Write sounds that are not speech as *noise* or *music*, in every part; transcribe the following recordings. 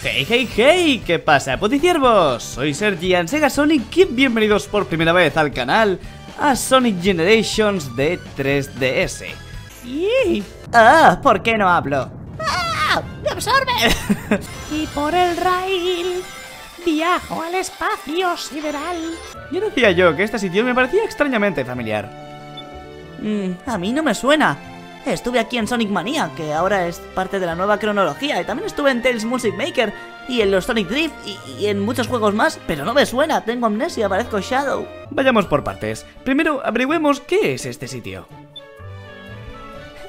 Hey, hey, hey, ¿qué pasa, puticiervos? Soy Sergi Sega Sonic y bienvenidos por primera vez al canal a Sonic Generations de 3DS. Y... Ah, ¿por qué no hablo? ¡Ah! ¡Me absorbe! *laughs* y por el rail viajo al espacio sideral. Ya decía yo que esta sitio me parecía extrañamente familiar. Mm, a mí no me suena. Estuve aquí en Sonic Mania, que ahora es parte de la nueva cronología, y también estuve en Tales Music Maker, y en los Sonic Drift, y, en muchos juegos más, pero no me suena, tengo amnesia, parezco Shadow. Vayamos por partes. Primero, averigüemos qué es este sitio.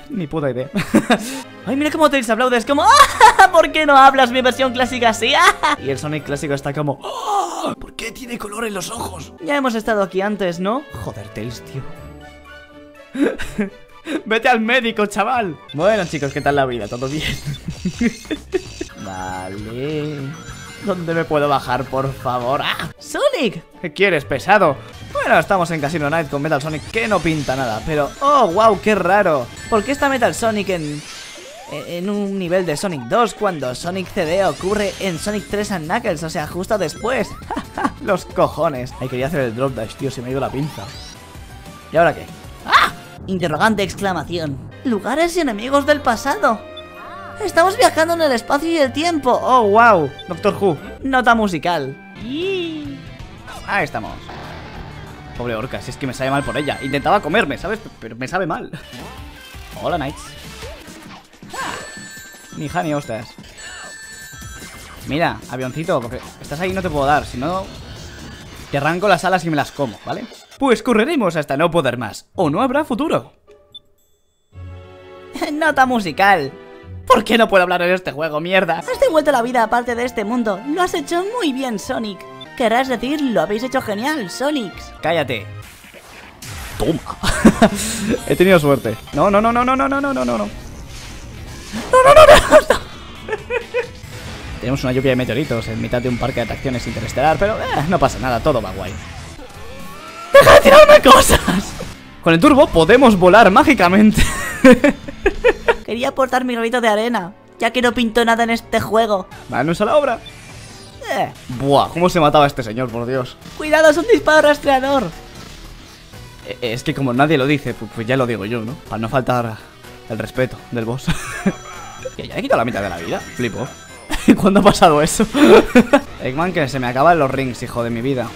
Ni puta idea. *laughs* Ay, mira cómo Tails aplaude, es como ¡Ah! ¿Por qué no hablas mi versión clásica así? *laughs* y el Sonic clásico está como ¡Ah! ¿Por qué tiene color en los ojos? Ya hemos estado aquí antes, ¿no? Joder, Tails, tío. Vete al médico, chaval. Bueno, chicos, ¿qué tal la vida? ¿Todo bien? *laughs* vale. ¿Dónde me puedo bajar, por favor? ¡Ah! ¡Sonic! ¿Qué quieres, pesado? Bueno, estamos en Casino Night con Metal Sonic, que no pinta nada, pero... ¡Oh, wow! ¡Qué raro! ¿Por qué está Metal Sonic en... En un nivel de Sonic 2 cuando Sonic CD ocurre en Sonic 3 and Knuckles, o sea, justo después. *laughs* Los cojones. Ay, quería hacer el drop dash, tío, se me ha ido la pinza. ¿Y ahora qué? Interrogante exclamación. Lugares y enemigos del pasado. Estamos viajando en el espacio y el tiempo. Oh, wow. Doctor Who. Nota musical. Ahí estamos. Pobre orca, si es que me sabe mal por ella. Intentaba comerme, ¿sabes? Pero me sabe mal. Hola, Knights. Ni Honey, hostias. Mira, avioncito, porque estás ahí y no te puedo dar. Si no, te arranco las alas y me las como, ¿vale? Pues correremos hasta no poder más, o no habrá futuro. *laughs* Nota musical. ¿Por qué no puedo hablar en este juego, mierda? Has devuelto la vida aparte de este mundo. Lo has hecho muy bien, Sonic. Querrás decir, lo habéis hecho genial, Sonic. Cállate. Toma. *laughs* He tenido suerte. No, no, no, no, no, no, no, no, no, no. No, no, no, Tenemos una lluvia de meteoritos en mitad de un parque de atracciones interestelar, pero eh, no pasa nada, todo va guay. ¡Deja de tirarme cosas! Con el turbo podemos volar mágicamente. *laughs* Quería aportar mi granito de arena, ya que no pinto nada en este juego. Manos a la obra. Eh. Buah, ¿cómo se mataba este señor, por Dios? ¡Cuidado, es un disparo rastreador! Eh, es que como nadie lo dice, pues, pues, ya lo digo yo, ¿no? Para no faltar el respeto del boss. *laughs* que ya he quitado la mitad de la vida, flipo. *laughs* ¿Cuándo ha pasado eso? *laughs* Eggman, que se me acaban los rings, hijo de mi vida.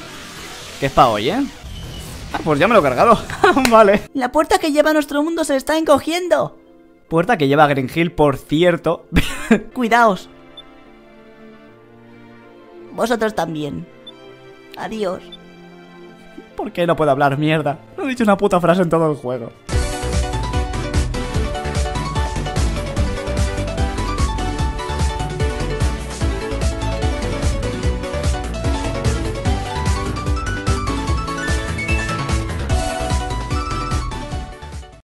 ¿Qué es para hoy, eh? Ah, pues ya me lo he cargado. *laughs* vale. La puerta que lleva a nuestro mundo se está encogiendo. Puerta que lleva a Green Hill, por cierto. Cuidaos. Vosotros también. Adiós. ¿Por qué no puedo hablar mierda? No he dicho una puta frase en todo el juego.